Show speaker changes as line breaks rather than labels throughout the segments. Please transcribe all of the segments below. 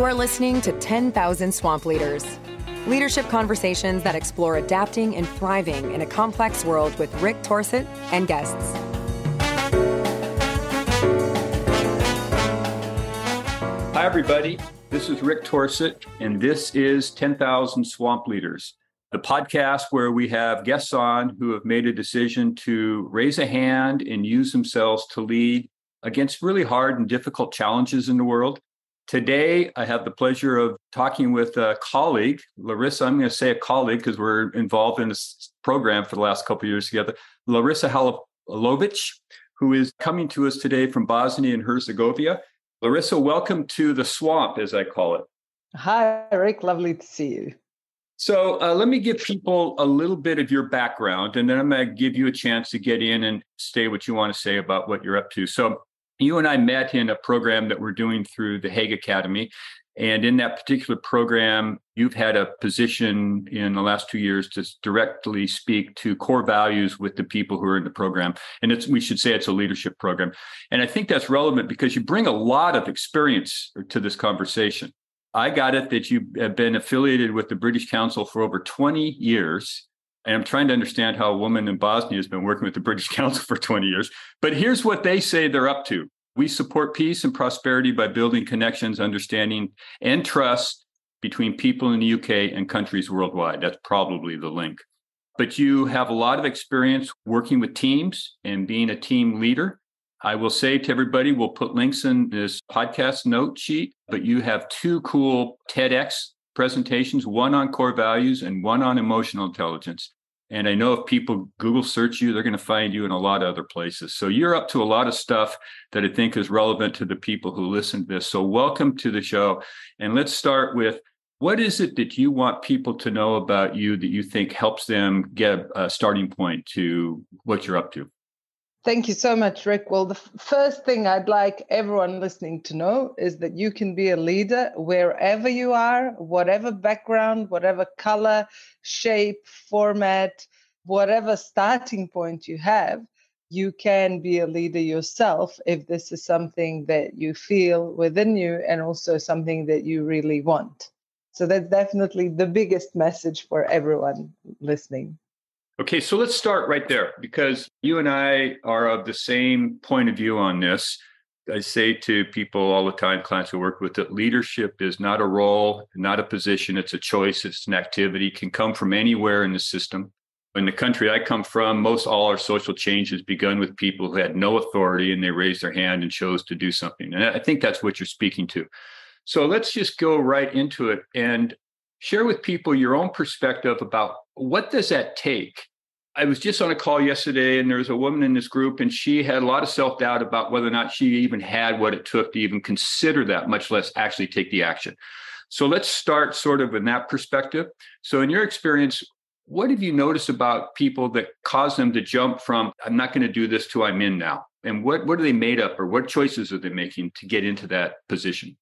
You are listening to 10,000 Swamp Leaders, leadership conversations that explore adapting and thriving in a complex world with Rick Torseth and guests.
Hi, everybody. This is Rick Torseth, and this is 10,000 Swamp Leaders, the podcast where we have guests on who have made a decision to raise a hand and use themselves to lead against really hard and difficult challenges in the world. Today, I have the pleasure of talking with a colleague, Larisa. I'm going to say a colleague because we're involved in this program for the last couple years together. Larisa Halilovic, who is coming to us today from Bosnia and Herzegovina. Larisa, welcome to the swamp, as I call it.
Hi, Rick. Lovely to see you.
So, uh, let me give people a little bit of your background, and then I'm going to give you a chance to get in and say what you want to say about what you're up to. So, you and I met in a program that we're doing through the Hague Academy. And in that particular program, you've had a position in the last two years to directly speak to core values with the people who are in the program. And it's, we should say it's a leadership program. And I think that's relevant because you bring a lot of experience to this conversation. I got it that you have been affiliated with the British Council for over 20 years. And I'm trying to understand how a woman in Bosnia has been working with the British Council for 20 years. But here's what they say they're up to. We support peace and prosperity by building connections, understanding, and trust between people in the UK and countries worldwide. That's probably the link. But you have a lot of experience working with teams and being a team leader. I will say to everybody, we'll put links in this podcast note sheet, but you have two cool TEDx presentations, one on core values and one on emotional intelligence. And I know if people Google search you, they're going to find you in a lot of other places. So you're up to a lot of stuff that I think is relevant to the people who listen to this. So welcome to the show. And let's start with what is it that you want people to know about you that you think helps them get a starting point to what you're up to?
Thank you so much, Rick. Well, the first thing I'd like everyone listening to know is that you can be a leader wherever you are, whatever background, whatever color, shape, format, whatever starting point you have. You can be a leader yourself if this is something that you feel within you and also something that you really want. So that's definitely the biggest message for everyone listening.
Okay, so let's start right there because you and I are of the same point of view on this. I say to people all the time, clients who work with it, leadership is not a role, not a position, it's a choice, it's an activity, can come from anywhere in the system. In the country I come from, most all our social change has begun with people who had no authority and they raised their hand and chose to do something. And I think that's what you're speaking to. So let's just go right into it and share with people your own perspective about what does that take I was just on a call yesterday, and there was a woman in this group, and she had a lot of self doubt about whether or not she even had what it took to even consider that, much less actually take the action. So let's start sort of in that perspective. So, in your experience, what have you noticed about people that cause them to jump from "I'm not going to do this" to "I'm in now"? And what what are they made up, or what choices are they making to get into that position?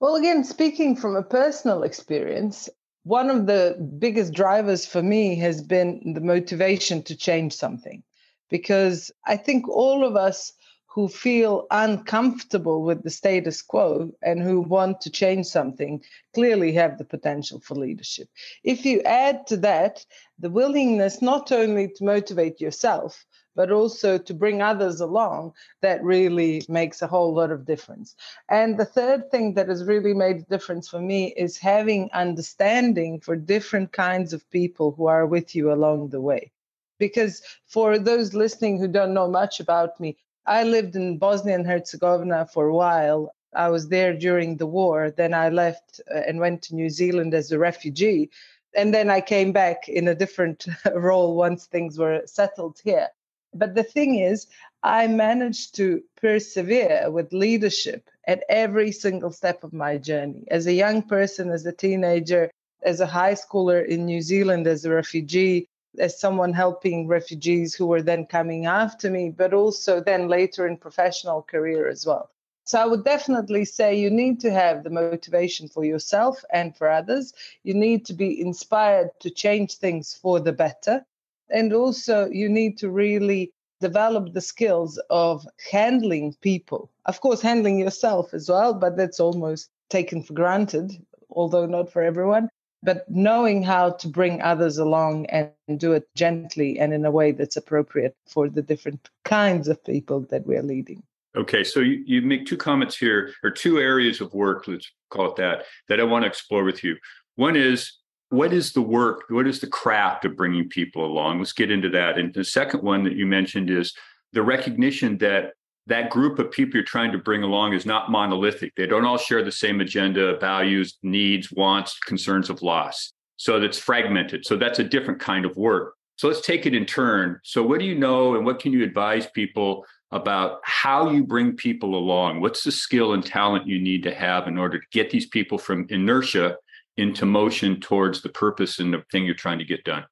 Well, again, speaking from a personal experience, one of the biggest drivers for me has been the motivation to change something because I think all of us who feel uncomfortable with the status quo and who want to change something clearly have the potential for leadership. If you add to that the willingness not only to motivate yourself, but also to bring others along, that really makes a whole lot of difference. And the third thing that has really made a difference for me is having understanding for different kinds of people who are with you along the way. Because for those listening who don't know much about me, I lived in Bosnia and Herzegovina for a while. I was there during the war. Then I left uh, and went to New Zealand as a refugee. And then I came back in a different role once things were settled here. But the thing is, I managed to persevere with leadership at every single step of my journey. As a young person, as a teenager, as a high schooler in New Zealand, as a refugee, as someone helping refugees who were then coming after me, but also then later in professional career as well. So I would definitely say you need to have the motivation for yourself and for others. You need to be inspired to change things for the better. And also, you need to really develop the skills of handling people. Of course, handling yourself as well, but that's almost taken for granted, although not for everyone. But knowing how to bring others along and do it gently and in a way that's appropriate for the different kinds of people that we're leading.
Okay, so you, you make two comments here, or two areas of work, let's call it that, that I want to explore with you. One is what is the work, what is the craft of bringing people along? Let's get into that. And the second one that you mentioned is the recognition that that group of people you're trying to bring along is not monolithic. They don't all share the same agenda, values, needs, wants, concerns of loss. So that's fragmented. So that's a different kind of work. So let's take it in turn. So, what do you know and what can you advise people about how you bring people along. What's the skill and talent you need to have in order to get these people from inertia into motion towards the purpose and the thing you're trying to get done?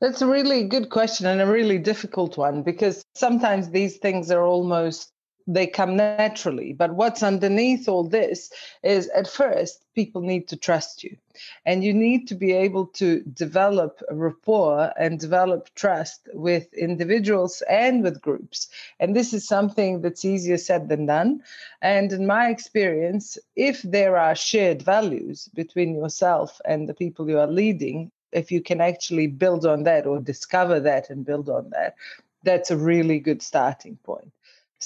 That's a really good question and a really difficult one because sometimes these things are almost they come naturally. But what's underneath all this is at first, people need to trust you. And you need to be able to develop rapport and develop trust with individuals and with groups. And this is something that's easier said than done. And in my experience, if there are shared values between yourself and the people you are leading, if you can actually build on that or discover that and build on that, that's a really good starting point.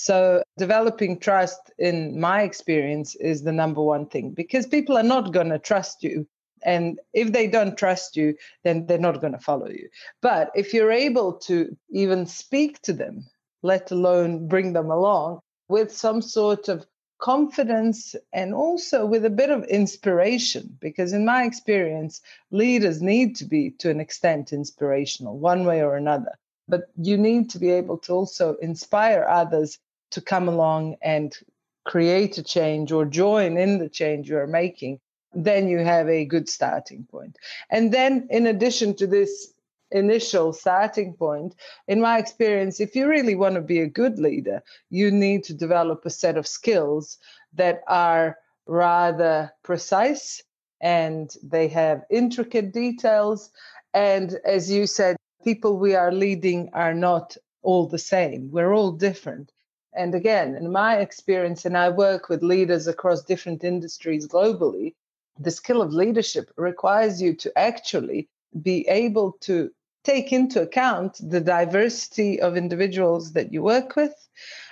So, developing trust, in my experience, is the number one thing because people are not going to trust you. And if they don't trust you, then they're not going to follow you. But if you're able to even speak to them, let alone bring them along with some sort of confidence and also with a bit of inspiration, because in my experience, leaders need to be to an extent inspirational, one way or another. But you need to be able to also inspire others to come along and create a change or join in the change you're making, then you have a good starting point. And then, in addition to this initial starting point, in my experience, if you really want to be a good leader, you need to develop a set of skills that are rather precise and they have intricate details. And as you said, people we are leading are not all the same, we're all different. And again, in my experience, and I work with leaders across different industries globally, the skill of leadership requires you to actually be able to take into account the diversity of individuals that you work with,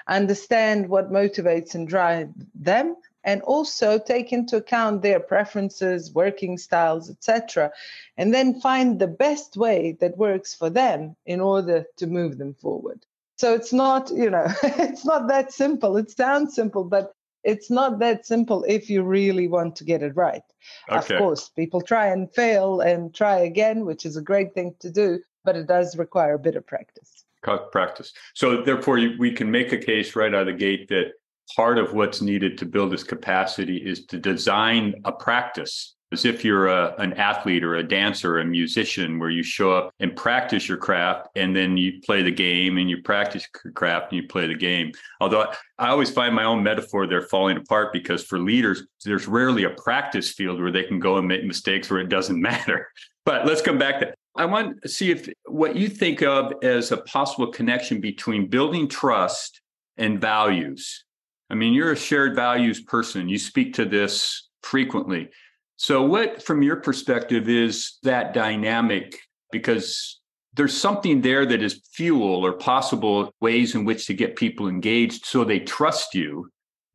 understand what motivates and drives them, and also take into account their preferences, working styles, etc., and then find the best way that works for them in order to move them forward. So it's not, you know, it's not that simple. It sounds simple, but it's not that simple if you really want to get it right. Okay. Of course, people try and fail and try again, which is a great thing to do, but it does require a bit of practice.
Practice. So, therefore, we can make a case right out of the gate that part of what's needed to build this capacity is to design a practice as if you're a, an athlete or a dancer or a musician where you show up and practice your craft and then you play the game and you practice your craft and you play the game. Although i always find my own metaphor there falling apart because for leaders there's rarely a practice field where they can go and make mistakes where it doesn't matter. But let's come back to i want to see if what you think of as a possible connection between building trust and values. I mean you're a shared values person. You speak to this frequently so, what, from your perspective, is that dynamic? Because there's something there that is fuel or possible ways in which to get people engaged so they trust you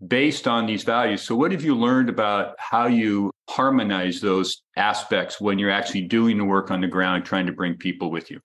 based on these values. So, what have you learned about how you harmonize those aspects when you're actually doing the work on the ground, trying to bring people with you?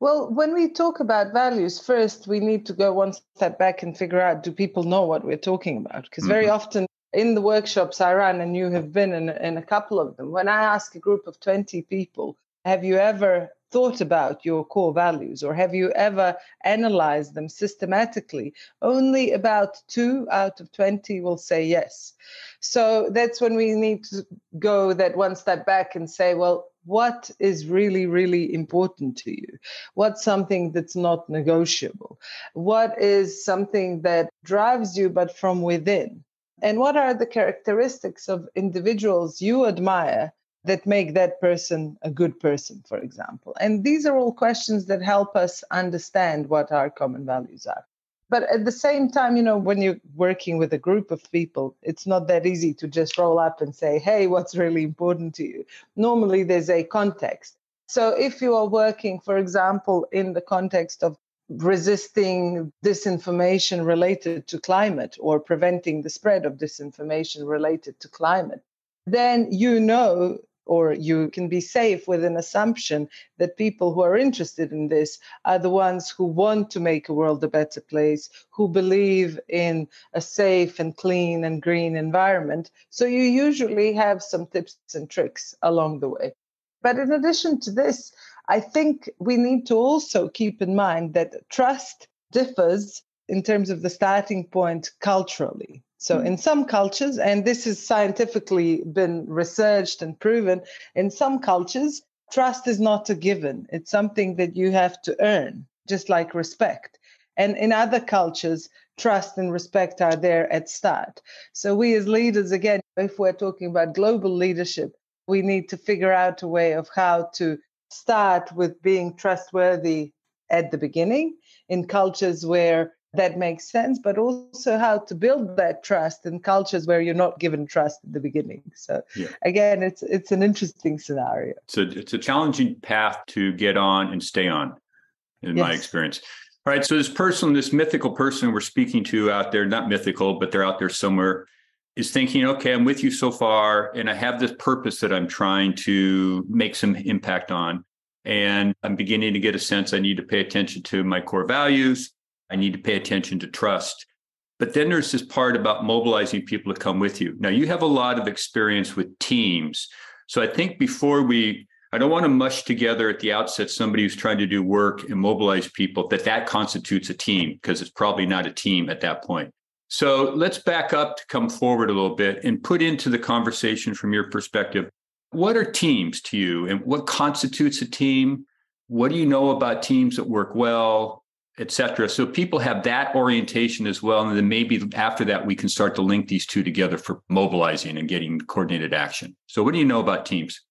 Well, when we talk about values, first we need to go one step back and figure out do people know what we're talking about? Because very mm-hmm. often in the workshops I run, and you have been in, in a couple of them, when I ask a group of 20 people, have you ever thought about your core values or have you ever analyzed them systematically? Only about two out of 20 will say yes. So that's when we need to go that one step back and say, well, what is really, really important to you? What's something that's not negotiable? What is something that drives you, but from within? And what are the characteristics of individuals you admire that make that person a good person, for example? And these are all questions that help us understand what our common values are. But at the same time, you know, when you're working with a group of people, it's not that easy to just roll up and say, hey, what's really important to you? Normally, there's a context. So if you are working, for example, in the context of resisting disinformation related to climate or preventing the spread of disinformation related to climate, then you know or you can be safe with an assumption that people who are interested in this are the ones who want to make a world a better place, who believe in a safe and clean and green environment. So you usually have some tips and tricks along the way. But in addition to this, I think we need to also keep in mind that trust differs in terms of the starting point culturally. So, mm. in some cultures, and this has scientifically been researched and proven, in some cultures, trust is not a given. It's something that you have to earn, just like respect. And in other cultures, trust and respect are there at start. So, we as leaders, again, if we're talking about global leadership, we need to figure out a way of how to start with being trustworthy at the beginning in cultures where that makes sense, but also how to build that trust in cultures where you're not given trust at the beginning. So yeah. again, it's it's an interesting scenario.
So it's a challenging path to get on and stay on, in yes. my experience. All right. So this person, this mythical person we're speaking to out there, not mythical, but they're out there somewhere, is thinking, okay, I'm with you so far, and I have this purpose that I'm trying to make some impact on. And I'm beginning to get a sense I need to pay attention to my core values I need to pay attention to trust. But then there's this part about mobilizing people to come with you. Now, you have a lot of experience with teams. So I think before we, I don't want to mush together at the outset somebody who's trying to do work and mobilize people that that constitutes a team because it's probably not a team at that point. So let's back up to come forward a little bit and put into the conversation from your perspective. What are teams to you and what constitutes a team? What do you know about teams that work well? etc. So people have that orientation as well. And then maybe after that, we can start to link these two together for mobilizing and getting coordinated action. So, what do you know about teams?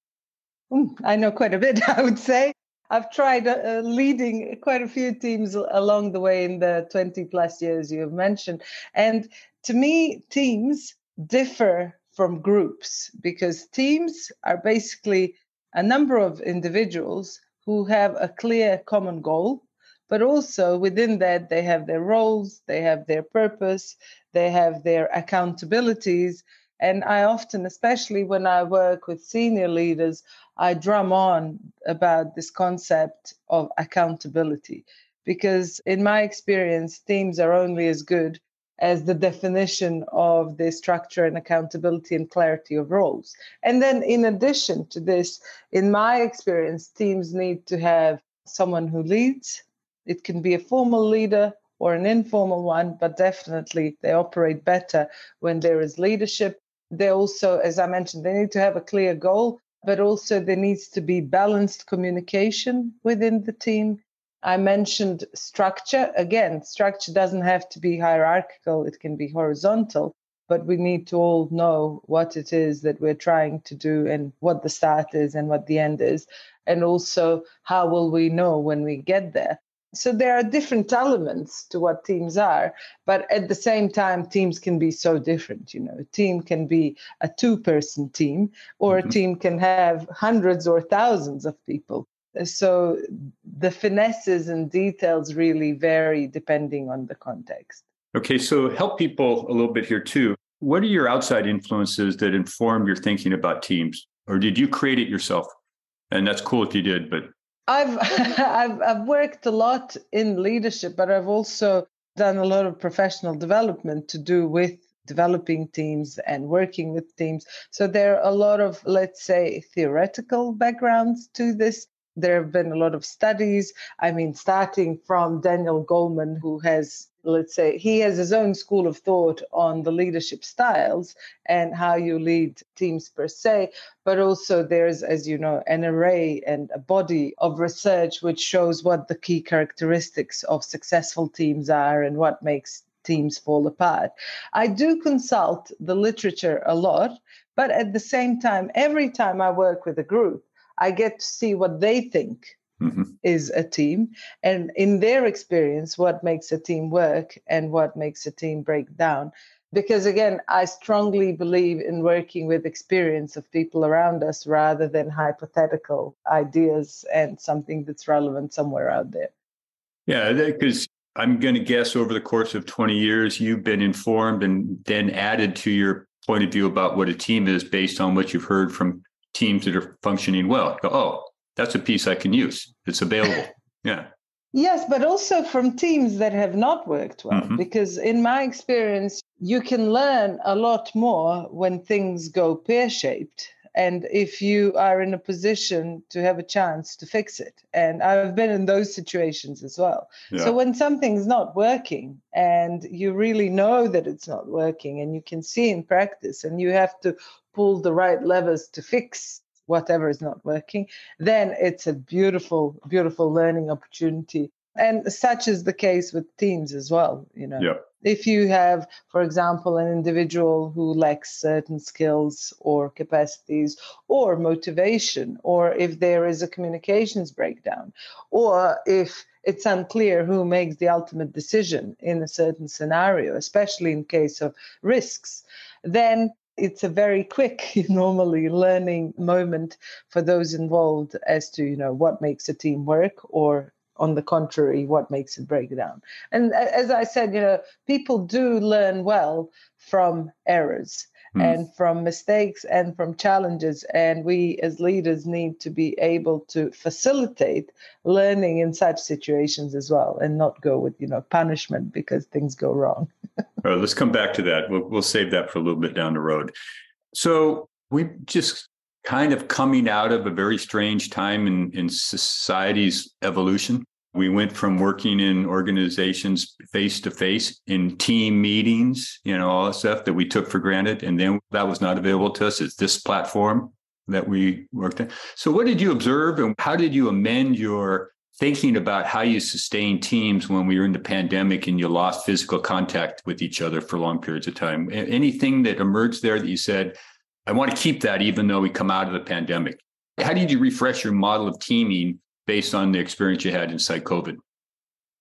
I know quite a bit, I would say. I've tried uh, leading quite a few teams along the way in the 20 plus years you have mentioned. And to me, teams differ from groups because teams are basically a number of individuals who have a clear common goal but also within that they have their roles they have their purpose they have their accountabilities and i often especially when i work with senior leaders i drum on about this concept of accountability because in my experience teams are only as good as the definition of the structure and accountability and clarity of roles. And then, in addition to this, in my experience, teams need to have someone who leads, it can be a formal leader or an informal one, but definitely they operate better when there is leadership. They also, as I mentioned, they need to have a clear goal, but also there needs to be balanced communication within the team. I mentioned structure. Again, structure doesn't have to be hierarchical, it can be horizontal, but we need to all know what it is that we're trying to do and what the start is and what the end is. And also, how will we know when we get there? So there are different elements to what teams are, but at the same time, teams can be so different. You know, a team can be a two person team, or mm-hmm. a team can have hundreds or thousands of people. So the finesses and details really vary depending on the context.
Okay, so help people a little bit here too. What are your outside influences that inform your thinking about teams? Or did you create it yourself? And that's cool if you did, but
I've, I've I've worked a lot in leadership, but I've also done a lot of professional development to do with developing teams and working with teams. So there are a lot of, let's say, theoretical backgrounds to this there have been a lot of studies. I mean, starting from Daniel Goleman, who has, let's say, he has his own school of thought on the leadership styles and how you lead teams per se. But also, there's, as you know, an array and a body of research which shows what the key characteristics of successful teams are and what makes teams fall apart. I do consult the literature a lot, but at the same time, every time I work with a group, I get to see what they think mm-hmm. is a team. And in their experience, what makes a team work and what makes a team break down. Because again, I strongly believe in working with experience of people around us rather than hypothetical ideas and something that's relevant somewhere out there.
Yeah, because I'm going to guess over the course of 20 years, you've been informed and then added to your point of view about what a team is based on what you've heard from teams that are functioning well. Go, oh, that's a piece I can use. It's available. Yeah.
Yes, but also from teams that have not worked well. Mm-hmm. Because in my experience, you can learn a lot more when things go pear shaped. And if you are in a position to have a chance to fix it. And I've been in those situations as well. Yeah. So when something's not working and you really know that it's not working and you can see in practice and you have to pull the right levers to fix whatever is not working, then it's a beautiful, beautiful learning opportunity. And such is the case with teams as well. You know,
yeah.
if you have, for example, an individual who lacks certain skills or capacities or motivation, or if there is a communications breakdown, or if it's unclear who makes the ultimate decision in a certain scenario, especially in case of risks, then it's a very quick normally learning moment for those involved as to you know what makes a team work or on the contrary what makes it break down. And as i said you know people do learn well from errors mm. and from mistakes and from challenges and we as leaders need to be able to facilitate learning in such situations as well and not go with you know punishment because things go wrong
All right, let's come back to that. We'll, we'll save that for a little bit down the road. So we just kind of coming out of a very strange time in, in society's evolution. We went from working in organizations face to face in team meetings, you know, all that stuff that we took for granted. And then that was not available to us. It's this platform that we worked in. So, what did you observe and how did you amend your thinking about how you sustain teams when we were in the pandemic and you lost physical contact with each other for long periods of time. Anything that emerged there that you said, I want to keep that even though we come out of the pandemic. How did you refresh your model of teaming based on the experience you had inside COVID?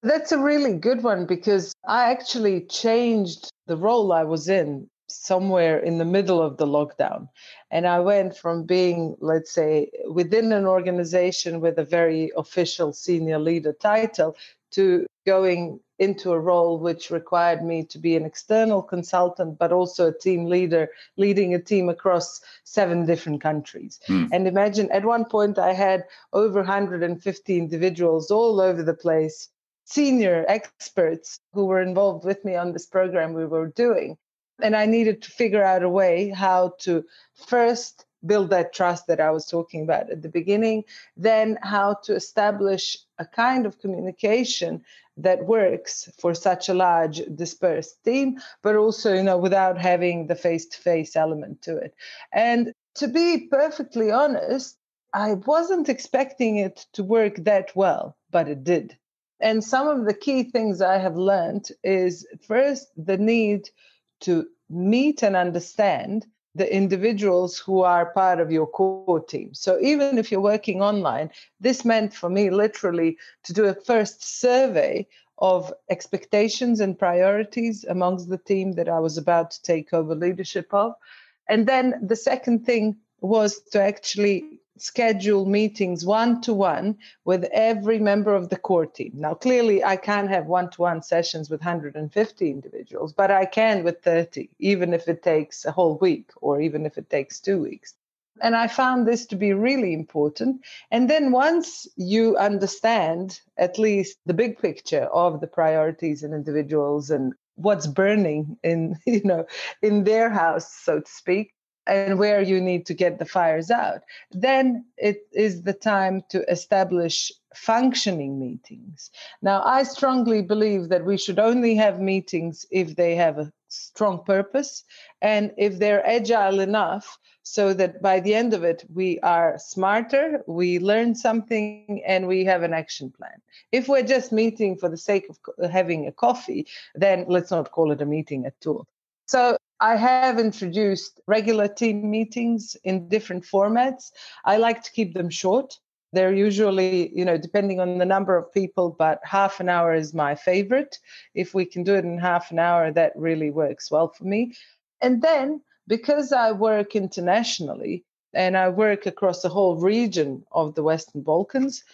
That's a really good one because I actually changed the role I was in somewhere in the middle of the lockdown. And I went from being, let's say, within an organization with a very official senior leader title to going into a role which required me to be an external consultant, but also a team leader, leading a team across seven different countries. Mm. And imagine at one point I had over 150 individuals all over the place, senior experts who were involved with me on this program we were doing. And I needed to figure out a way how to first build that trust that I was talking about at the beginning, then how to establish a kind of communication that works for such a large dispersed team, but also, you know, without having the face-to-face element to it. And to be perfectly honest, I wasn't expecting it to work that well, but it did. And some of the key things I have learned is first the need to meet and understand the individuals who are part of your core team. So even if you're working online, this meant for me literally to do a first survey of expectations and priorities amongst the team that I was about to take over leadership of. And then the second thing was to actually schedule meetings one to one with every member of the core team. Now, clearly, I can't have one to one sessions with 150 individuals, but I can with 30, even if it takes a whole week or even if it takes two weeks. And I found this to be really important. And then once you understand at least the big picture of the priorities and individuals and what's burning in you know in their house so to speak and where you need to get the fires out. Then it is the time to establish functioning meetings. Now, I strongly believe that we should only have meetings if they have a strong purpose and if they're agile enough so that by the end of it, we are smarter, we learn something, and we have an action plan. If we're just meeting for the sake of having a coffee, then let's not call it a meeting at all. So I have introduced regular team meetings in different formats. I like to keep them short They're usually, you know, depending on the number of people, but half an hour is my favorite. If we can do it in half an hour, that really works well for me. And then because I work internationally and I work across the whole region of the Western Balkans,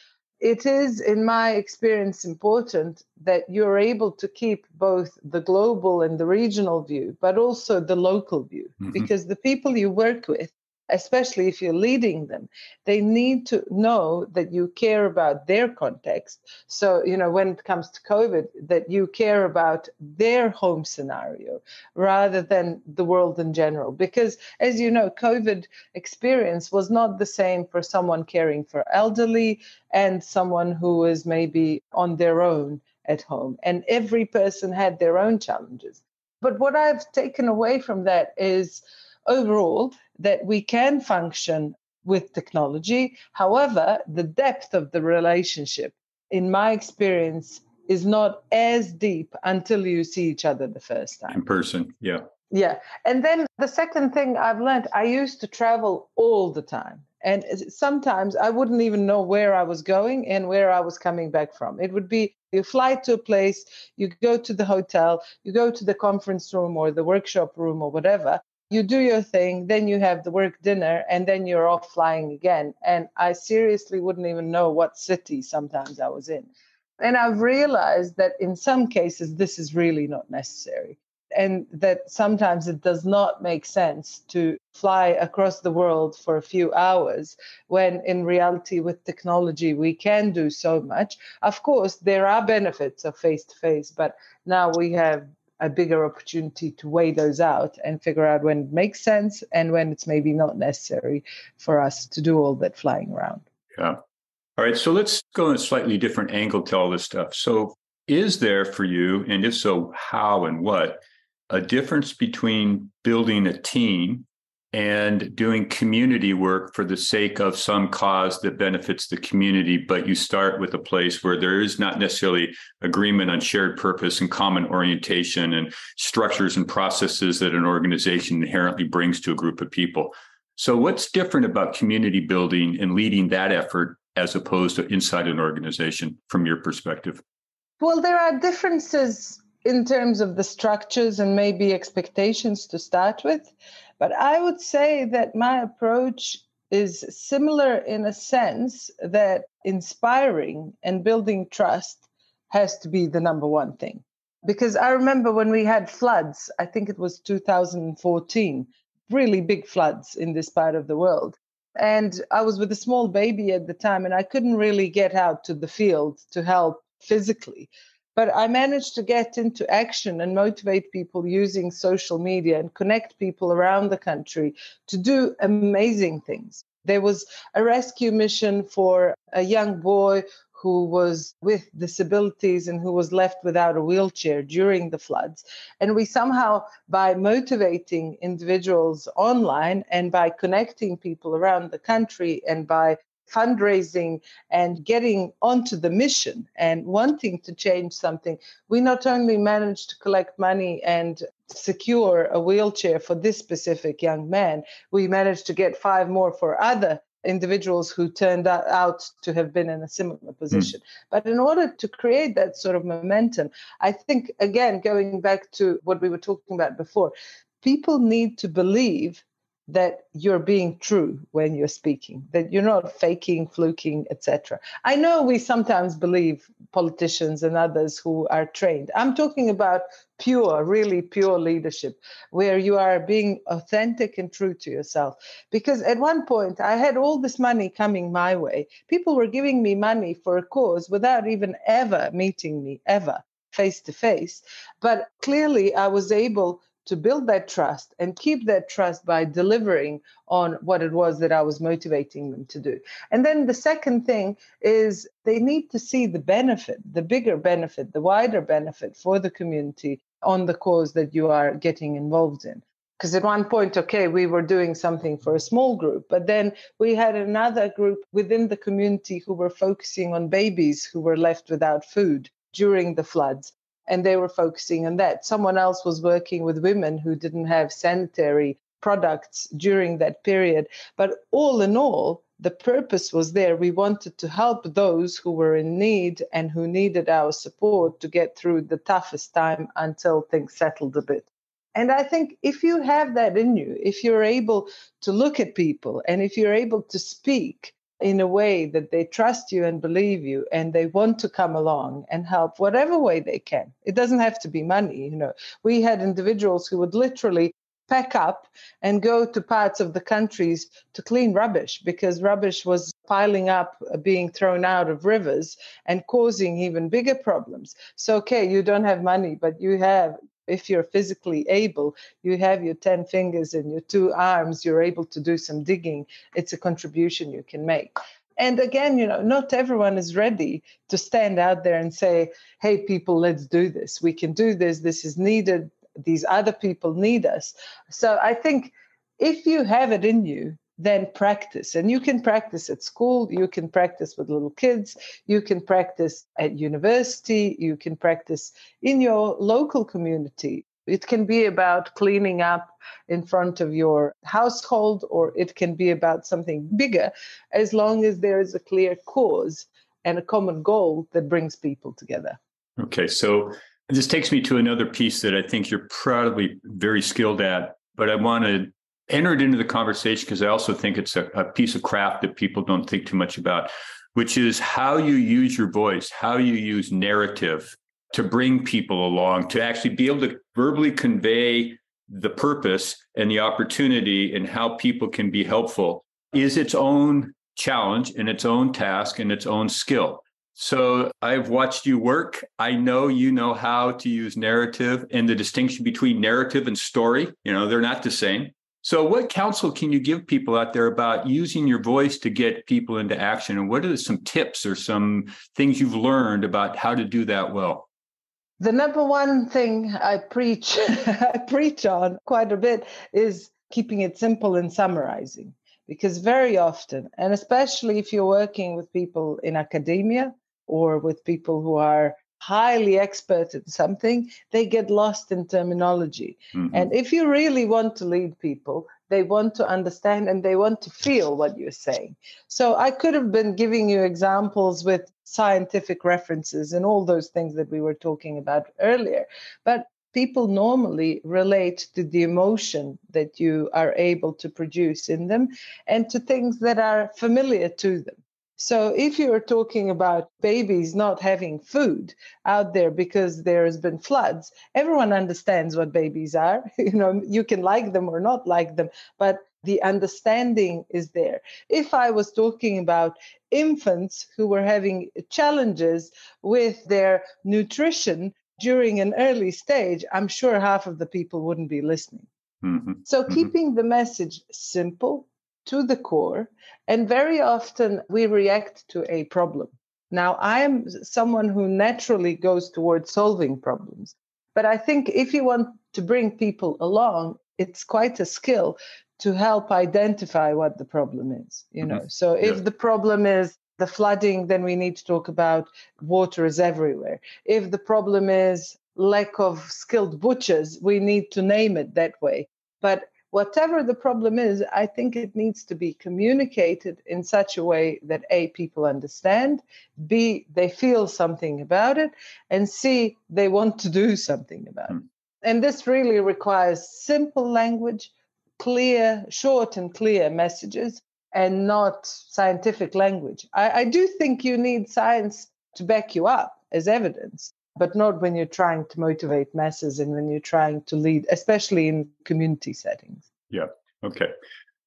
it is, in my experience, important that you're able to keep both the global and the regional view, but also the local view, mm-hmm. because the people you work with especially if you're leading them, they need to know that you care about their context. So, you know, when it comes to COVID, that you care about their home scenario rather than the world in general. Because, as you know, COVID experience was not the same for someone caring for elderly and someone who is maybe on their own at home. And every person had their own challenges. But what I've taken away from that is overall that we can function with technology. However, the depth of the relationship, in my experience, is not as deep until you see each other the first time.
In person, yeah.
Yeah. And then the second thing I've learned, I used to travel all the time. And sometimes I wouldn't even know where I was going and where I was coming back from. It would be you fly to a place, you go to the hotel, you go to the conference room or the workshop room or whatever, you do your thing, then you have the work dinner, and then you're off flying again. And I seriously wouldn't even know what city sometimes I was in. And I've realized that in some cases, this is really not necessary. And that sometimes it does not make sense to fly across the world for a few hours when in reality, with technology, we can do so much. Of course, there are benefits of face to face, but now we have a bigger opportunity to weigh those out and figure out when it makes sense and when it's maybe not necessary for us to do all that flying around.
Yeah. All right. So let's go in a slightly different angle to all this stuff. So, is there for you, and if so, how and what, a difference between building a team and doing community work for the sake of some cause that benefits the community, but you start with a place where there is not necessarily agreement on shared purpose and common orientation and structures and processes that an organization inherently brings to a group of people. So, what's different about community building and leading that effort as opposed to inside an organization from your perspective?
Well, there are differences in terms of the structures and maybe expectations to start with. But I would say that my approach is similar in a sense that inspiring and building trust has to be the number one thing. Because I remember when we had floods, I think it was 2014, really big floods in this part of the world. And I was with a small baby at the time, and I couldn't really get out to the field to help physically. But I managed to get into action and motivate people using social media and connect people around the country to do amazing things. There was a rescue mission for a young boy who was with disabilities and who was left without a wheelchair during the floods. And we somehow, by motivating individuals online and by connecting people around the country and by fundraising and getting onto the mission and wanting to change something, we not only managed to collect money and secure a wheelchair for this specific young man, we managed to get five more for other individuals who turned out to have been in a similar hmm. position. Mm. But in order to create that sort of momentum, I think, again, going back to what we were talking about before, people need to believe that you're being true when you're speaking that you're not faking fluking etc i know we sometimes believe politicians and others who are trained. I'm talking about pure really pure leadership where you are being authentic and true to yourself. Because at one point i had all this money coming my way. People were giving me money for a cause without even ever meeting me ever face to face. But clearly i was able to build that trust and keep that trust by delivering on what it was that I was motivating them to do. And then the second thing is they need to see the benefit, the bigger benefit, the wider benefit for the community on the cause that you are getting involved in. Because at one point, okay, we were doing something for a small group, but then we had another group within the community who were focusing on babies who were left without food during the floods and they were focusing on that. Someone else was working with women who didn't have sanitary products during that period. But all in all, the purpose was there. We wanted to help those who were in need and who needed our support to get through the toughest time until things settled a bit. And I think if you have that in you, if you're able to look at people and if you're able to speak in a way that they trust you and believe you and they want to come along and help whatever way they can. It doesn't have to be money you know. We had individuals who would literally pack up and go to parts of the countries to clean rubbish because rubbish was piling up uh, being thrown out of rivers and causing even bigger problems. So okay you don't have money but you have if you're physically able, you have your 10 fingers and your two arms, you're able to do some digging. It's a contribution you can make. And again, you know, not everyone is ready to stand out there and say, hey, people, let's do this. We can do this. This is needed. These other people need us. So I think if you have it in you, then practice. And you can practice at school, you can practice with little kids, you can practice at university, you can practice in your local community. It can be about cleaning up in front of your household, or it can be about something bigger, as long as there is a clear cause and a common goal that brings people together.
Okay, so this takes me to another piece that I think you're probably very skilled at, but I want to entered into the conversation because I also think it's a, a, piece of craft that people don't think too much about, which is how you use your voice, how you use narrative to bring people along, to actually be able to verbally convey the purpose and the opportunity and how people can be helpful is its own challenge and its own task and its own skill. So I've watched you work. I know you know how to use narrative and the distinction between narrative and story. You know, they're not the same. So, what counsel can you give people out there about using your voice to get people into action? And what are some tips or some things you've learned about how to do that well?
The number one thing I preach, I preach on quite a bit is keeping it simple and summarizing. Because very often, and especially if you're working with people in academia or with people who are highly expert at something, they get lost in terminology. Mm-hmm. And if you really want to lead people, they want to understand and they want to feel what you're saying. So I could have been giving you examples with scientific references and all those things that we were talking about earlier. But people normally relate to the emotion that you are able to produce in them and to things that are familiar to them. So if you're talking about babies not having food out there because there has been floods, everyone understands what babies are. You know, you can like them or not like them, but the understanding is there. If I was talking about infants who were having challenges with their nutrition during an early stage, I'm sure half of the people wouldn't be listening. Mm-hmm. So, mm-hmm. keeping the message simple, to the core. And very often we react to a problem. Now, I'm someone who naturally goes towards solving problems. But I think if you want to bring people along, it's quite a skill to help identify what the problem is. You know, mm-hmm. so if yeah. the problem is the flooding, then we need to talk about water is everywhere. If the problem is lack of skilled butchers, we need to name it that way. But whatever the problem is, I think it needs to be communicated in such a way that A, people understand, B, they feel something about it, and C, they want to do something about it. Hmm. And this really requires simple language, clear, short and clear messages, and not scientific language. I, I do think you need science to back you up as evidence but not when you're trying to motivate masses and when you're trying to lead, especially in community settings.
Yeah. Okay.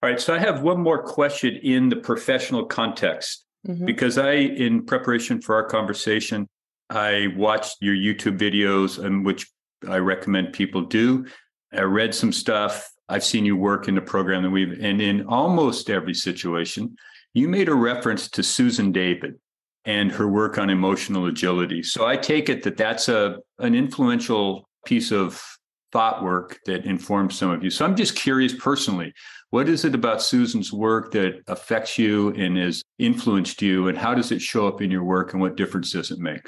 All right. So I have one more question in the professional context mm-hmm. because I, in preparation for our conversation, I watched your YouTube videos, and which I recommend people do. I read some stuff. I've seen you work in the program that we've, and in almost every situation, you made a reference to Susan David and her work on emotional agility. So I take it that that's a an influential piece of thought work that informs some of you. So I'm just curious personally, what is it about Susan's work that affects you and has influenced you and how does it show up in your work and what difference does it make?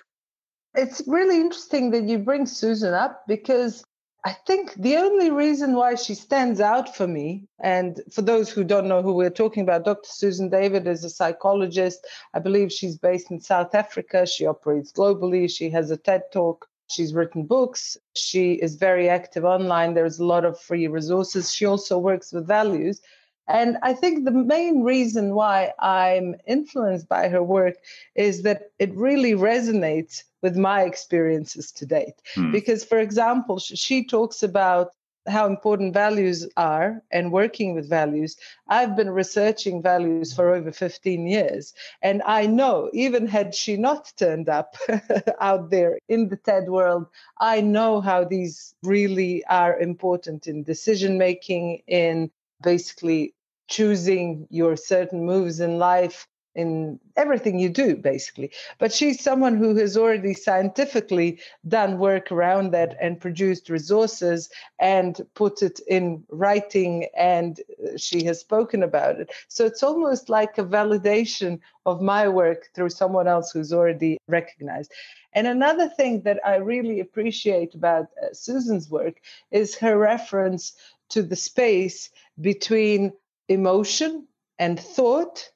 It's really interesting that you bring Susan up because I think the only reason why she stands out for me, and for those who don't know who we're talking about, Dr. Susan David is a psychologist. I believe she's based in South Africa. She operates globally. She has a TED talk. She's written books. She is very active online. There's a lot of free resources. She also works with values. And I think the main reason why I'm influenced by her work is that it really resonates with my experiences to date. Hmm. Because, for example, she talks about how important values are and working with values. I've been researching values for over 15 years. And I know, even had she not turned up out there in the TED world, I know how these really are important in decision making, in basically choosing your certain moves in life in everything you do basically. But she's someone who has already scientifically done work around that and produced resources and put it in writing and uh, she has spoken about it. So it's almost like a validation of my work through someone else who's already recognized. And another thing that i really appreciate about uh, susan's work is her reference to the space between emotion and thought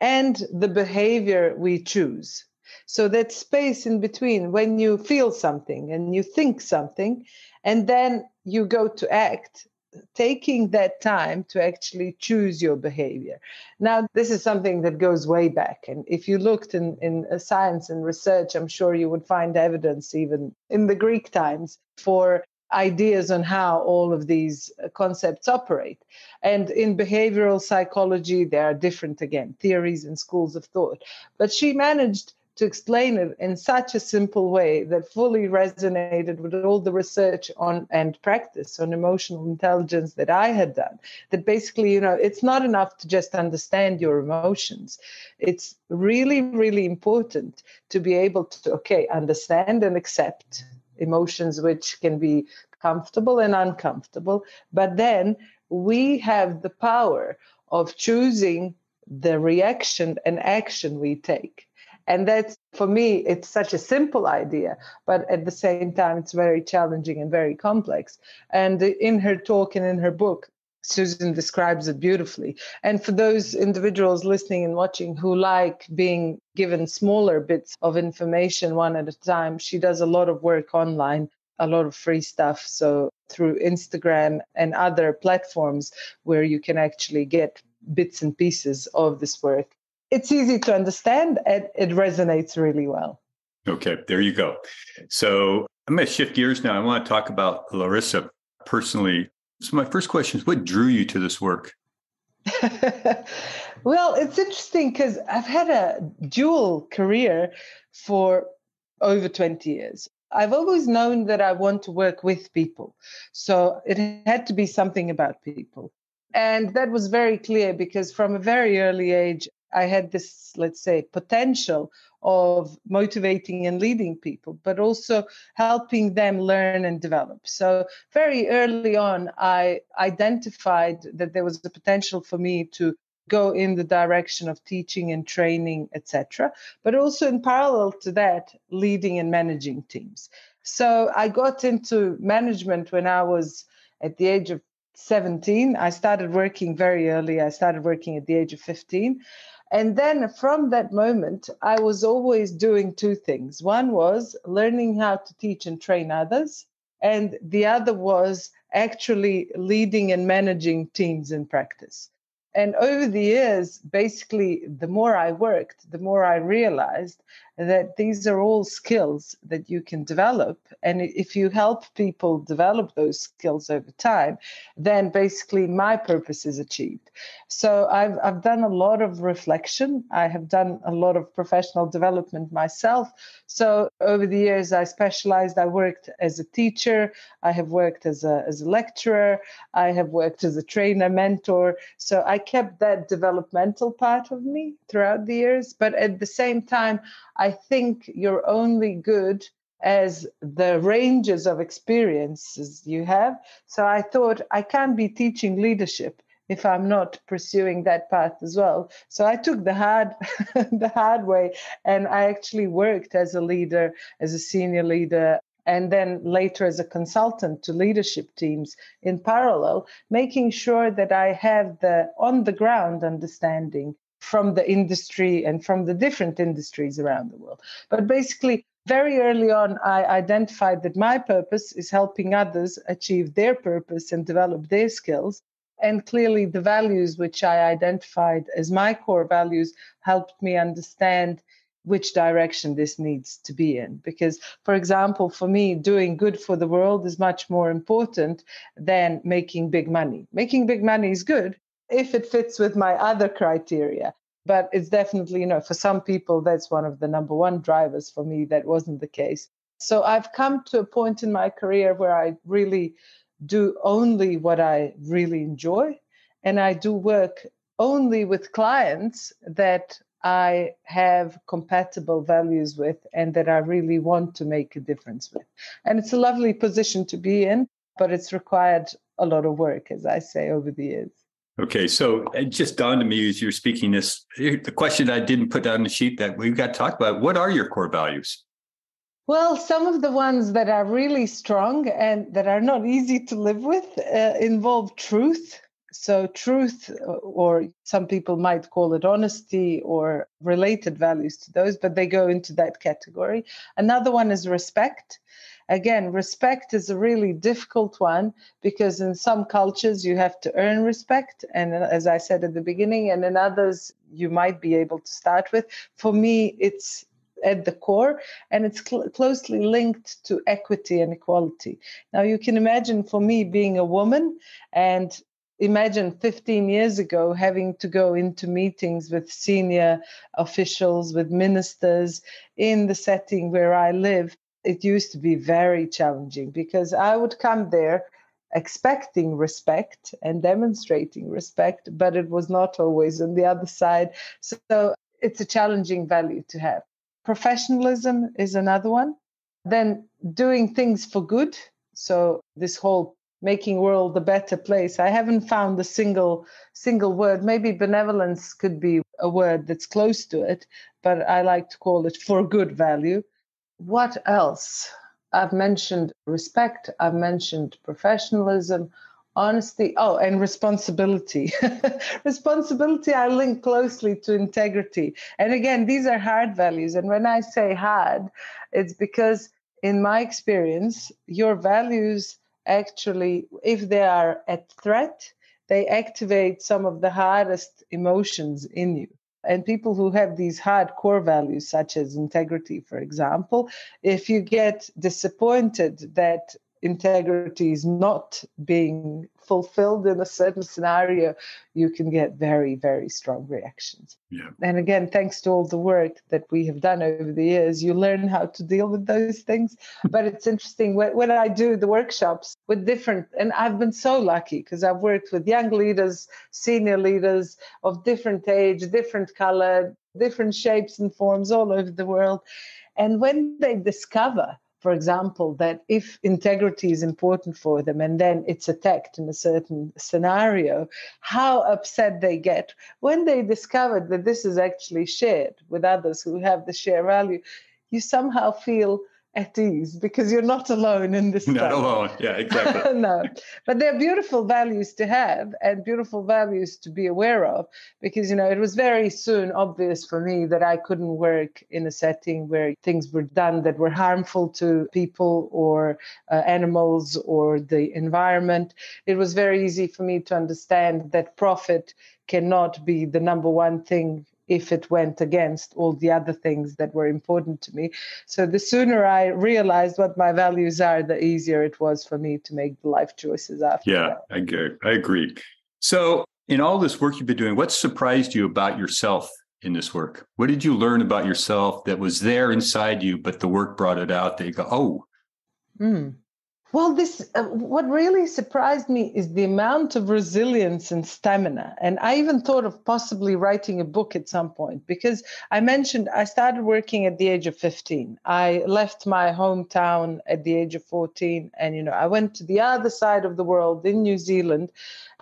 and the behavior we choose. So that space in between when you feel something and you think something, and then you go to act, taking that time to actually choose your behavior. Now, this is something that goes way back. And if you looked in, in uh, science and research, I'm sure you would find evidence even in the Greek times for ideas on how all of these uh, concepts operate. And in behavioral psychology, there are different, again, theories and schools of thought. But she managed to explain it in such a simple way that fully resonated with all the research on and practice on emotional intelligence that I had done. That basically, you know, it's not enough to just understand your emotions. It's really, really important to be able to, okay, understand and accept emotions which can be comfortable and uncomfortable. But then we have the power of choosing the reaction and action we take. And that's for me, it's such a simple idea, but at the same time, it's very challenging and very complex. And in her talk and in her book, Susan describes it beautifully. And for those individuals listening and watching who like being given smaller bits of information one at a time, she does a lot of work online, a lot of free stuff. So through Instagram and other platforms where you can actually get bits and pieces of this work. It's easy to understand and it resonates really well.
Okay, there you go. So I'm going to shift gears now. I want to talk about Larisa personally so, my first question is what drew you to this work?
well, it's interesting because I've had a dual career for over 20 years. I've always known that I want to work with people. So it had to be something about people. And that was very clear because from a very early age, I had this, let's say, potential of motivating and leading people, but also helping them learn and develop. So, very early on, I identified that there was the potential for me to go in the direction of teaching and training, etc., but also in parallel to that, leading and managing teams. So, I got into management when I was at the age of 17. I started working very early. I started working at the age of 15. And then from that moment, I was always doing two things. One was learning how to teach and train others, and the other was actually leading and managing teams in practice. And over the years, basically, the more I worked, the more I realized that these are all skills that you can develop. And if you help people develop those skills over time, then basically my purpose is achieved. So I've, I've done a lot of reflection. I have done a lot of professional development myself. So over the years, I specialized. I worked as a teacher. I have worked as a, as a lecturer. I have worked as a trainer, mentor. So I kept that developmental part of me throughout the years. But at the same time, I think you're only good as the ranges of experiences you have. So I thought I can't be teaching leadership if I'm not pursuing that path as well. So I took the hard the hard way and I actually worked as a leader, as a senior leader and then later as a consultant to leadership teams in parallel, making sure that I have the on the ground understanding from the industry and from the different industries around the world. But basically, very early on, I identified that my purpose is helping others achieve their purpose and develop their skills. And clearly, the values which I identified as my core values helped me understand which direction this needs to be in. Because, for example, for me, doing good for the world is much more important than making big money. Making big money is good if it fits with my other criteria. But it's definitely, you know, for some people, that's one of the number one drivers. For me, that wasn't the case. So I've come to a point in my career where I really do only what I really enjoy. And I do work only with clients that I have compatible values with and that I really want to make a difference with. And it's a lovely position to be in, but it's required a lot of work, as I say, over the years.
Okay, so it just dawned on me as you're speaking this. The question I didn't put on the sheet that we've got to talk about: what are your core values?
Well, some of the ones that are really strong and that are not easy to live with uh, involve truth. So, truth, uh, or some people might call it honesty or related values to those, but they go into that category. Another one is respect. Again, respect is a really difficult one because in some cultures you have to earn respect. And uh, as I said at the beginning, and in others you might be able to start with. For me, it's at the core, and it's cl- closely linked to equity and equality. Now, you can imagine for me being a woman and imagine 15 years ago having to go into meetings with senior officials, with ministers in the setting where I live. It used to be very challenging because I would come there expecting respect and demonstrating respect, but it was not always on the other side. So it's a challenging value to have. Professionalism is another one. Then doing things for good. So this whole making world a better place. I haven't found a single single word. Maybe benevolence could be a word that's close to it, but I like to call it for good value. What else? I've mentioned respect, I've mentioned professionalism, honesty oh and responsibility. Responsibility i link closely to integrity. And again these are hard values. And when i say hard it's because in my experience your values actually if they are at threat they activate some of the hardest emotions in you and people who have these hard core values such as integrity for example if you get disappointed that integrity is not being fulfilled in a certain scenario, you can get very, very strong reactions.
Yeah.
And again, thanks to all the work that we have done over the years, you learn how to deal with those things. but it's interesting when, when I do the workshops with different, and I've been so lucky because I've worked with young leaders, senior leaders of different age, different color, different shapes and forms all over the world. And when they discover for example, that if integrity is important for them and then it's attacked in a certain scenario, how upset they get when they discover that this is actually shared with others who have the share value. You somehow feel at ease because you're not alone in this.
Not alone. Yeah, exactly.
no, but they're beautiful values to have and beautiful values to be aware of because, you know, it was very soon obvious for me that I couldn't work in a setting where things were done that were harmful to people or uh, animals or the environment. It was very easy for me to understand that profit cannot be the number one thing if it went against all the other things that were important to me. So the sooner I realized what my values are, the easier it was for me to make the life choices after.
Yeah, that. I agree. I agree. So in all this work you've been doing, what surprised you about yourself in this work? What did you learn about yourself that was there inside you, but the work brought it out that you go, oh.
Mm. Well, this uh, what really surprised me is the amount of resilience and stamina. And I even thought of possibly writing a book at some point because I mentioned I started working at the age of 15. I left my hometown at the age of 14 and you know, I went to the other side of the world in New Zealand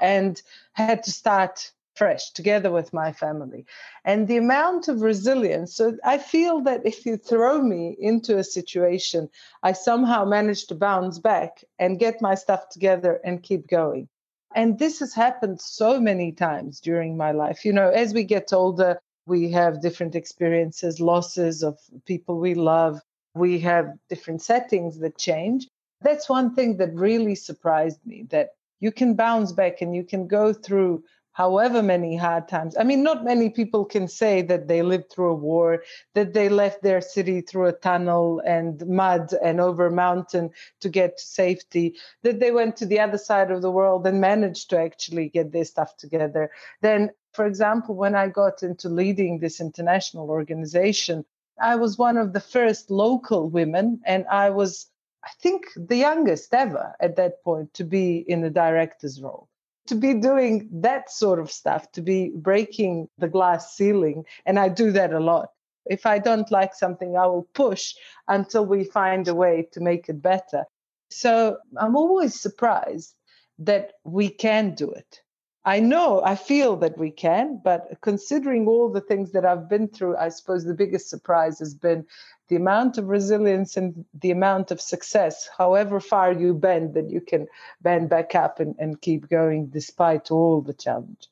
and had to start fresh together with my family. And the amount of resilience. So I feel that if you throw me into a situation, I somehow manage to bounce back and get my stuff together and keep going. And this has happened so many times during my life. You know, as we get older, we have different experiences, losses of people we love. We have different settings that change. That's one thing that really surprised me that you can bounce back and you can go through however many hard times. I mean, not many people can say that they lived through a war, that they left their city through a tunnel and mud and over a mountain to get to safety, that they went to the other side of the world and managed to actually get their stuff together. Then, for example, when I got into leading this international organization, I was one of the first local women, and I was I think the youngest ever at that point to be in a director's role to be doing that sort of stuff, to be breaking the glass ceiling. And I do that a lot. If I don't like something, I will push until we find a way to make it better. So I'm always surprised that we can do it. I know, I feel that we can, but considering all the things that I've been through, I suppose the biggest surprise has been the amount of resilience and the amount of success, however far you bend, that you can bend back up and, and keep going despite all the challenges.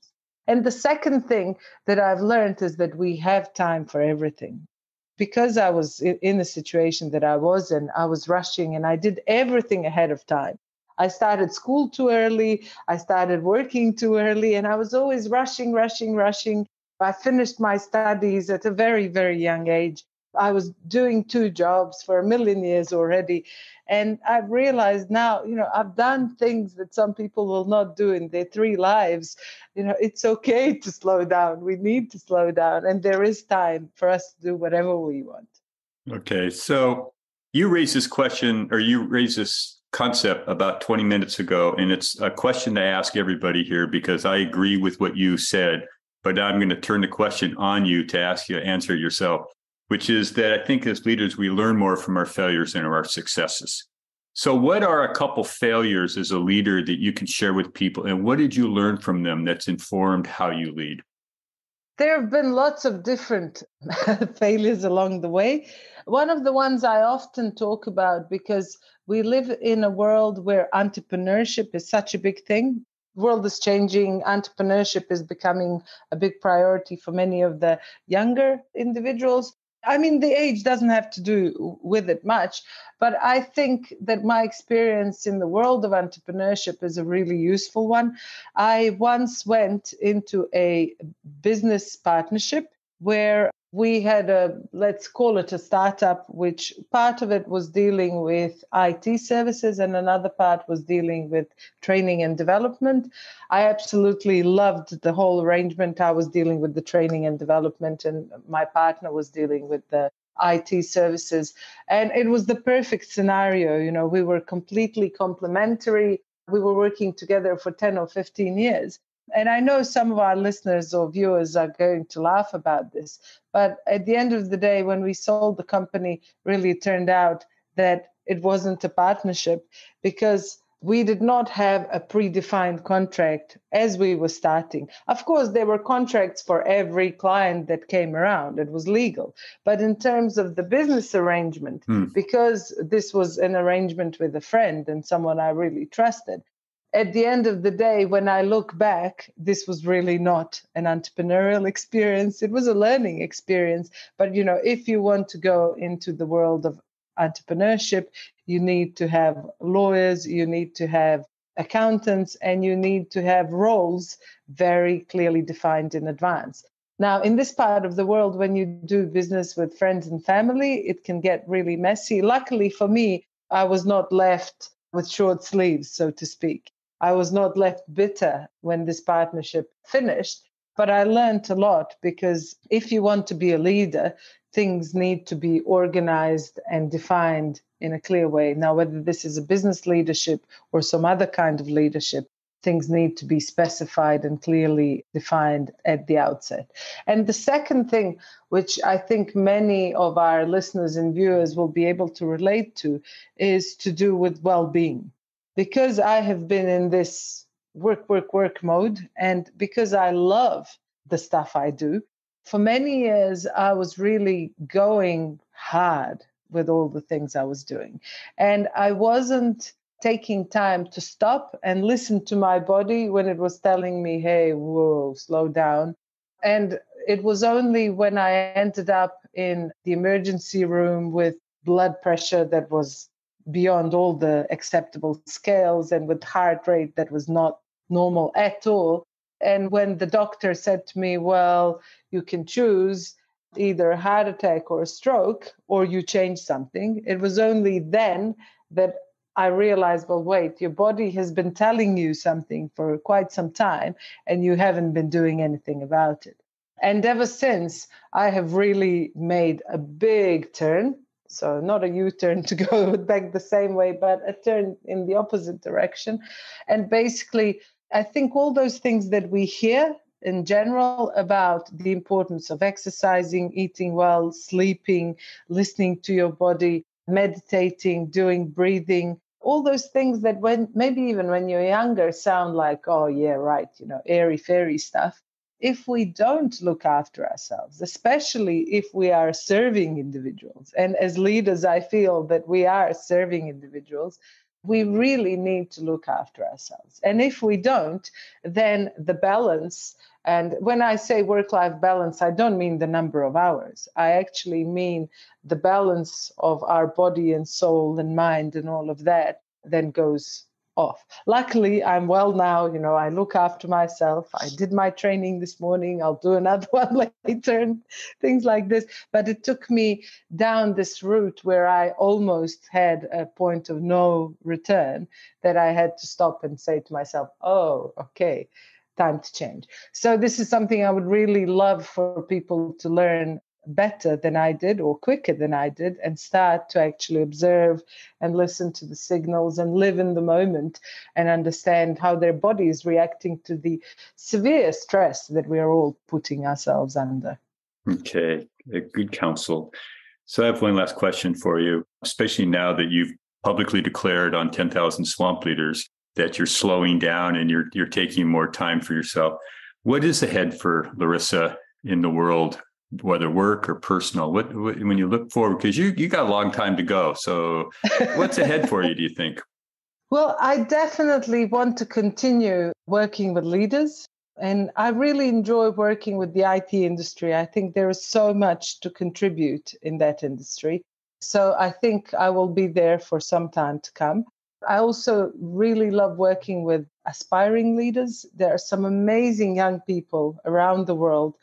And the second thing that I've learned is that we have time for everything. Because I was in the situation that I was in, I was rushing and I did everything ahead of time. I started school too early. I started working too early, and I was always rushing, rushing, rushing. I finished my studies at a very, very young age. I was doing two jobs for a million years already. And I've realized now, you know, I've done things that some people will not do in their three lives. You know, it's okay to slow down. We need to slow down. And there is time for us to do whatever we want.
Okay. So you raised this question or you raised this concept about 20 minutes ago. And it's a question to ask everybody here because I agree with what you said. But I'm going to turn the question on you to ask you to answer yourself which is that I think as leaders, we learn more from our failures than our successes. So, what are a couple failures as a leader that you can share with people? And what did you learn from them that's informed how you lead?
There have been lots of different failures along the way. One of the ones I often talk about because we live in a world where entrepreneurship is such a big thing. World is changing. Entrepreneurship is becoming a big priority for many of the younger individuals. I mean, the age doesn't have to do with it much, but I think that my experience in the world of entrepreneurship is a really useful one. I once went into a business partnership where we had a let's call it a startup which part of it was dealing with IT services and another part was dealing with training and development. I absolutely loved the whole arrangement. I was dealing with the training and development and my partner was dealing with the IT services. And it was the perfect scenario you know we were completely complementary. We were working together for 10 or 15 years and I know some of our listeners or viewers are going to laugh about this, but at the end of the day, when we sold the company, really turned out that it wasn't a partnership because we did not have a predefined contract as we were starting. Of course, there were contracts for every client that came around, it was legal. But in terms of the business arrangement, hmm. because this was an arrangement with a friend and someone I really trusted, at the end of the day, when I look back, this was really not an entrepreneurial experience. It was a learning experience. But, you know, if you want to go into the world of entrepreneurship, you need to have lawyers, you need to have accountants, and you need to have roles very clearly defined in advance. Now, in this part of the world, when you do business with friends and family, it can get really messy. Luckily for me, I was not left with short sleeves, so to speak. I was not left bitter when this partnership finished, but I learned a lot because if you want to be a leader, things need to be organized and defined in a clear way. Now, whether this is a business leadership or some other kind of leadership, things need to be specified and clearly defined at the outset. And the second thing, which I think many of our listeners and viewers will be able to relate to, is to do with well being because I have been in this work, work, work mode. And because I love the stuff I do, for many years, I was really going hard with all the things I was doing. And I wasn't taking time to stop and listen to my body when it was telling me, hey, whoa, slow down. And it was only when I ended up in the emergency room with blood pressure that was beyond all the acceptable scales and with heart rate that was not normal at all. And when the doctor said to me, Well, you can choose either a heart attack or a stroke, or you change something, it was only then that I realized, well, wait, your body has been telling you something for quite some time, and you haven't been doing anything about it. And ever since, I have really made a big turn. So, not a U turn to go back the same way, but a turn in the opposite direction. And basically, I think all those things that we hear in general about the importance of exercising, eating well, sleeping, listening to your body, meditating, doing breathing, all those things that when maybe even when you're younger sound like, oh yeah, right, you know, airy fairy stuff if we don't look after ourselves, especially if we are serving individuals. And as leaders, I feel that we are serving individuals. We really need to look after ourselves. And if we don't, then the balance, and when I say work life balance, I don't mean the number of hours. I actually mean the balance of our body and soul and mind and all of that then goes off. Luckily, I'm well now. You know, I look after myself. I did my training this morning. I'll do another one later and things like this. But it took me down this route where I almost had a point of no return that I had to stop and say to myself, oh, okay. Time to change. So, this is something I would really love for people to learn better than I did or quicker than I did and start to actually observe and listen to the signals and live in the moment and understand how their body is reacting to the severe stress that we are all putting ourselves under.
Okay, good counsel. So I have one last question for you, especially now that you've publicly declared on 10,000 swamp leaders that you're slowing down and you're you're taking more time for yourself. What is ahead for Larisa in the world whether work or personal what, what when you look forward because you you got a long time to go. So what's ahead for you do you think?
Well i definitely want to continue working with leaders and i really enjoy working with the it industry. I think there is so much to contribute in that industry. So i think i will be there for some time to come. I also really love working with aspiring leaders. There are some amazing young people around the world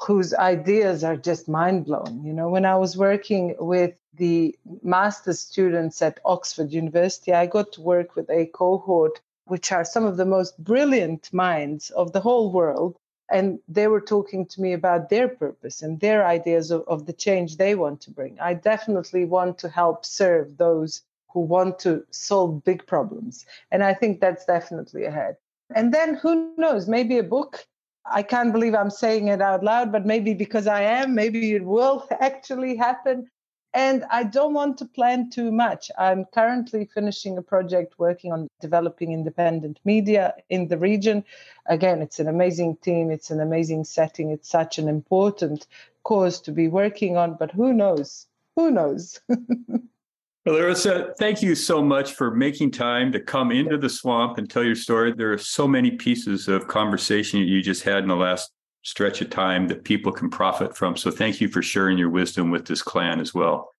whose ideas are just mind blowing. You know, when I was working with the master's students at Oxford University, I got to work with a cohort which are some of the most brilliant minds of the whole world. And they were talking to me about their purpose and their ideas of, of the change they want to bring. I definitely want to help serve those who want to solve big problems. And I think that's definitely ahead. And then who knows, maybe a book I can't believe I'm saying it out loud, but maybe because I am, maybe it will actually happen. And I don't want to plan too much. I'm currently finishing a project working on developing independent media in the region. Again, it's an amazing team, it's an amazing setting, it's such an important cause to be working on, but who knows? Who knows?
Larisa, thank you so much for making time to come into the swamp and tell your story. There are so many pieces of conversation you just had in the last stretch of time that people can profit from. So thank you for sharing your wisdom with this clan as well.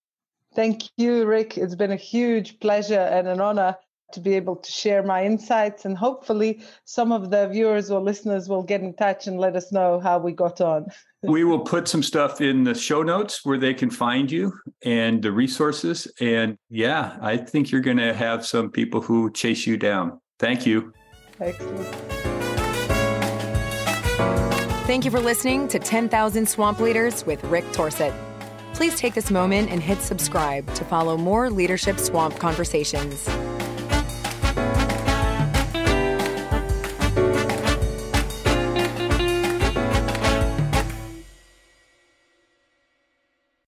Thank you, Rick. It's been a huge pleasure and an honor to be able to share my insights. And hopefully, some of the viewers or listeners will get in touch and let us know how we got on.
we will put some stuff in the show notes where they can find you and the resources. And yeah, I think you're going to have some people who chase you down. Thank you.
Excellent.
Thank you for listening to 10,000 Swamp Leaders with Rick Torseth. Please take this moment and hit subscribe to follow more Leadership Swamp conversations.